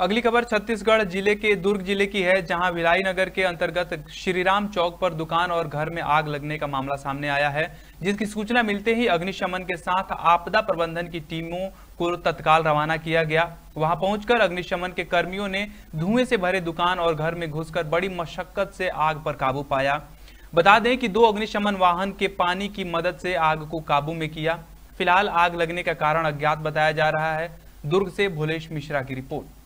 अगली खबर छत्तीसगढ़ ज़िले के दुर्ग ज़िले की है, जहाँ भिलाई नगर के अंतर्गत श्रीराम चौक पर दुकान और घर में आग लगने का मामला सामने आया है, जिसकी सूचना मिलते ही अग्निशमन के साथ आपदा प्रबंधन की टीमों को तत्काल रवाना किया गया। वहाँ पहुंचकर अग्निशमन के कर्मियों ने धुएँ से भरे दुकान और घर में घुसकर बड़ी मशक्कत से आग पर काबू पाया। बता दें कि दो अग्निशमन वाहन के पानी की मदद से आग को काबू में किया। फ़िलहाल आग लगने का कारण अज्ञात बताया जा रहा है। दुर्ग से भोलेश मिश्रा की रिपोर्ट।